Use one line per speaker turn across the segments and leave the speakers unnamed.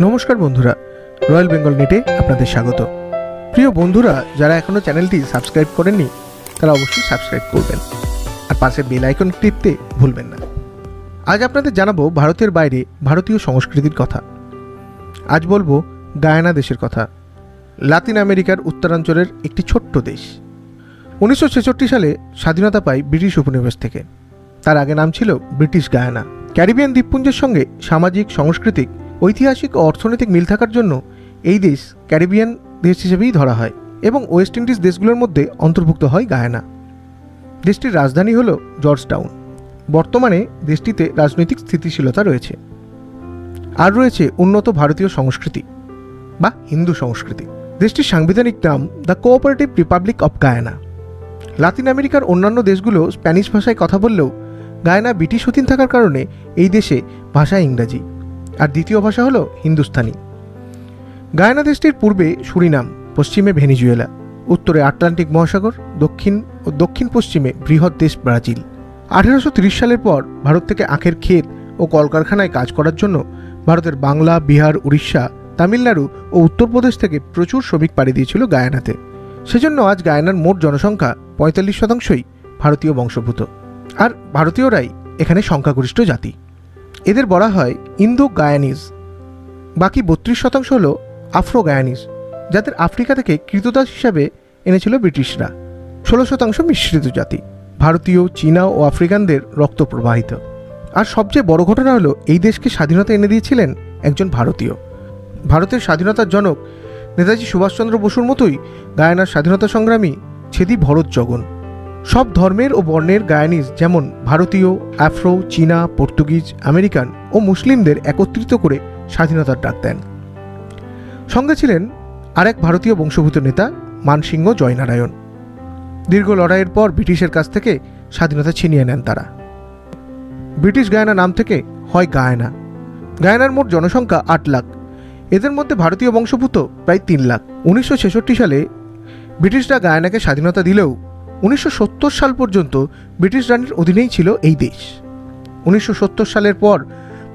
নমস্কার বন্ধুরা রয়্যাল বেঙ্গল নেটে আপনাদের স্বাগত। প্রিয় বন্ধুরা, যারা এখনও চ্যানেলটি সাবস্ক্রাইব করেননি, তারা অবশ্যই সাবস্ক্রাইব করবেন। আর পাশে বেল আইকন টিপতে ভুলবেন না। আজ আপনাদের জানাব ভারতের বাইরে ভারতীয় সংস্কৃতির কথা। আজ বলব গায়ানা দেশের কথা। লাতিন আমেরিকার উত্তরাঞ্চলের একটি ছোট্ট দেশ। উনিশশো ছেষট্টি সালে স্বাধীনতা পায় ব্রিটিশ উপনিবেশ থেকে। তার আগে নাম ছিল ব্রিটিশ গায়ানা। ক্যারিবিয়ান দ্বীপপুঞ্জের সঙ্গে সামাজিক, সাংস্কৃতিক ঐতিহাসিক ও অর্থনৈতিক মিল থাকার জন্য এই দেশ ক্যারিবিয়ান দেশ হিসেবেই ধরা হয় এবং ওয়েস্ট ইন্ডিজ দেশগুলোর মধ্যে অন্তর্ভুক্ত হয় গায়ানা। দেশটির রাজধানী হল জর্জ টাউন বর্তমানে দেশটিতে রাজনৈতিক স্থিতিশীলতা রয়েছে। আর রয়েছে উন্নত ভারতীয় সংস্কৃতি বা হিন্দু সংস্কৃতি। দেশটির সাংবিধানিক নাম the cooperative republic of Guyana. Latin আমেরিকার অন্যান্য দেশগুলো স্প্যানিশ ভাষায় কথা বললেও গায়না ব্রিটিশ অধীন থাকার কারণে এই দেশে ভাষা ইংরাজি। আর দ্বিতীয় ভাষা হলো হিন্দুস্তানি। গায়না দেশটির পূর্বে সুরিনাম, পশ্চিমে ভেনিজুয়েলা, উত্তরে আটলান্টিক মহাসাগর, দক্ষিণ ও দক্ষিণ পশ্চিমে বৃহৎ দেশ ব্রাজিল। আঠেরোশো সালের পর ভারত থেকে আখের ক্ষেত ও কলকারখানায় কাজ করার জন্য ভারতের বাংলা, বিহার, উড়িষ্যা, তামিলনাড়ু ও উত্তরপ্রদেশ থেকে প্রচুর শ্রমিক পাড়ি দিয়েছিল গায়ানাতে। সেজন্য আজ গায়ানার মোট জনসংখ্যা পঁয়তাল্লিশ শতাংশই ভারতীয় বংশভূত আর ভারতীয়রাই এখানে সংখ্যাগরিষ্ঠ জাতি। এদের বলা হয় ইন্দো গায়ানিজ বাকি বত্রিশ শতাংশ হল আফ্রো গায়ানিজ যাদের আফ্রিকা থেকে কৃতদাস হিসাবে এনেছিল ব্রিটিশরা। ষোলো শতাংশ মিশ্রিত জাতি, ভারতীয়, চীনা ও আফ্রিকানদের রক্ত প্রবাহিত। আর সবচেয়ে বড় ঘটনা হলো এই দেশকে স্বাধীনতা এনে দিয়েছিলেন একজন ভারতীয়। ভারতের স্বাধীনতার জনক নেতাজি সুভাষচন্দ্র বসুর মতোই গায়ানার স্বাধীনতা সংগ্রামী ছেদি ভরত জগন। সব ধর্মের ও বর্ণের গায়ানিজ, যেমন ভারতীয়, আফ্রো, চীনা, পর্তুগিজ, আমেরিকান ও মুসলিমদের একত্রিত করে স্বাধীনতার ডাক দেন। সঙ্গে ছিলেন আরেক ভারতীয় বংশভূত নেতা মানসিংহ জয়নারায়ণ। দীর্ঘ লড়াইয়ের পর ব্রিটিশের কাছ থেকে স্বাধীনতা ছিনিয়ে নেন তারা। ব্রিটিশ গায়ানা নাম থেকে হয় গায়না। গায়নার মোট জনসংখ্যা আট লাখ। এদের মধ্যে ভারতীয় বংশভূত প্রায় তিন লাখ। উনিশশো ছেষট্টি সালে ব্রিটিশরা গায়নাকে স্বাধীনতা দিলেও উনিশশো সত্তর সাল পর্যন্ত ব্রিটিশ রানীর অধীনেই ছিল এই দেশ। উনিশশো সত্তর সালের পর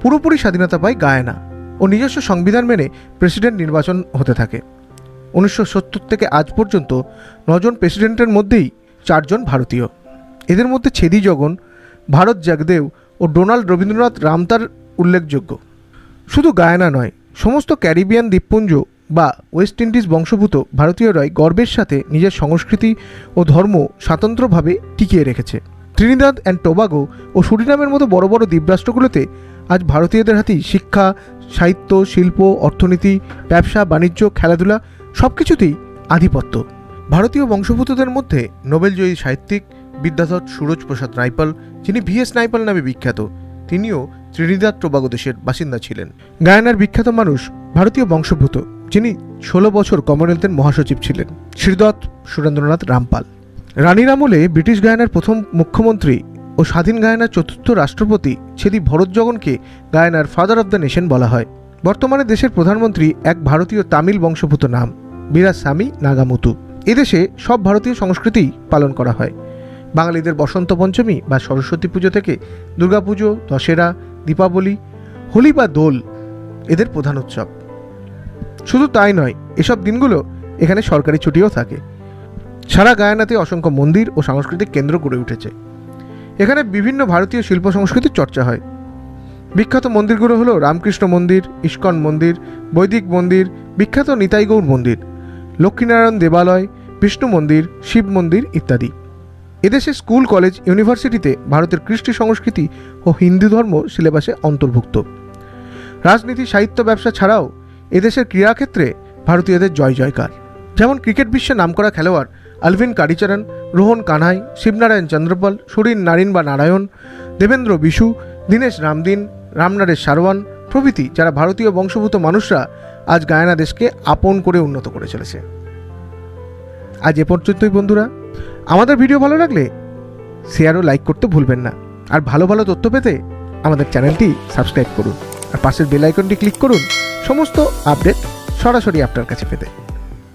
পুরোপুরি স্বাধীনতা পায় গায়ানা ও নিজস্ব সংবিধান মেনে প্রেসিডেন্ট নির্বাচন হতে থাকে। উনিশশো সত্তর থেকে আজ পর্যন্ত নজন প্রেসিডেন্টের মধ্যেই চারজন ভারতীয়। এদের মধ্যে ছেদি জগন, ভারত জাগদেব ও ডোনাল্ড রবীন্দ্রনাথ রামতার উল্লেখযোগ্য। শুধু গায়ানা নয়, সমস্ত ক্যারিবিয়ান দ্বীপপুঞ্জ বা ওয়েস্ট ইন্ডিজ বংশভূত ভারতীয়রাই গর্বের সাথে নিজের সংস্কৃতি ও ধর্ম স্বাতন্ত্র্যভাবে টিকিয়ে রেখেছে। ত্রিনিদাদ অ্যান্ড টোবাগো ও সুরিনামের মতো বড় বড় দ্বীপরাষ্ট্রগুলোতে আজ ভারতীয়দের হাতেই শিক্ষা, সাহিত্য, শিল্প, অর্থনীতি, ব্যবসা, বাণিজ্য, খেলাধুলা সব কিছুতেই আধিপত্য। ভারতীয় বংশভূতদের মধ্যে নোবেলজয়ী সাহিত্যিক বিদ্যাধর সুরজ প্রসাদ নাইপাল, যিনি ভিএস নাইপাল নামে বিখ্যাত, তিনিও ত্রিনিদাদ টোবাগো দেশের বাসিন্দা ছিলেন। গায়ানার বিখ্যাত মানুষ ভারতীয় বংশভূত। যিনি ষোলো বছর কমনওয়েলথের মহাসচিব ছিলেন, শ্রীদত্ত সুরেন্দ্রনাথ রামপাল। রানীর আমলে ব্রিটিশ গায়ানার প্রথম মুখ্যমন্ত্রী ও স্বাধীন গায়ানার চতুর্থ রাষ্ট্রপতি ছেদি ভরত জগনকে গায়ানার ফাদার অব দ্য নেশন বলা হয়। বর্তমানে দেশের প্রধানমন্ত্রী এক ভারতীয় তামিল বংশভূত নাম বীরাস্বামী নাগামুতু। এদেশে সব ভারতীয় সংস্কৃতিই পালন করা হয়। বাঙালিদের বসন্ত পঞ্চমী বা সরস্বতী পুজো থেকে দুর্গাপুজো, দশেরা, দীপাবলি, হোলি বা দোল এদের প্রধান উৎসব। শুধু তাই নয়, এসব দিনগুলো এখানে সরকারি ছুটিও থাকে। সারা গায়ানাতে অসংখ্য মন্দির ও সাংস্কৃতিক কেন্দ্র গড়ে উঠেছে। এখানে বিভিন্ন ভারতীয় শিল্প সংস্কৃতির চর্চা হয়। বিখ্যাত মন্দিরগুলো হলো রামকৃষ্ণ মন্দির, ইস্কন মন্দির, বৈদিক মন্দির, বিখ্যাত নিতাইগৌর মন্দির, লক্ষ্মীনারায়ণ দেবালয়, বিষ্ণু মন্দির, শিব মন্দির ইত্যাদি। এদেশে স্কুল, কলেজ, ইউনিভার্সিটিতে ভারতের কৃষ্টি সংস্কৃতি ও হিন্দু ধর্ম সিলেবাসে অন্তর্ভুক্ত। রাজনীতি, সাহিত্য ব্যবসা ছাড়াও এদেশের ক্রীড়াক্ষেত্রে ভারতীয়দের জয় জয়কার। যেমন ক্রিকেট বিশ্বে নামকরা খেলোয়াড় আলভিন কারিচরণ, রোহন কানহাই, শিবনারায়ণ চন্দ্রপাল সুরিন নারিন বা নারায়ণ, দেবেন্দ্র বিশু, দীনেশ রামদিন রামনারেশ সারওয়ান প্রভৃতি যারা ভারতীয় বংশভূত মানুষরা আজ গায়ানা দেশকে আপন করে উন্নত করে চলেছে। আজ এ পর্যন্তই বন্ধুরা। আমাদের ভিডিও ভালো লাগলে শেয়ার ও লাইক করতে ভুলবেন না। আর ভালো ভালো তথ্য পেতে আমাদের চ্যানেলটি সাবস্ক্রাইব করুন। আর পাশের বেল আইকনটি ক্লিক করুন। সমস্ত আপডেট সরাসরি আপনার কাছে পেতে।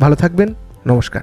ভালো থাকবেন নমস্কার।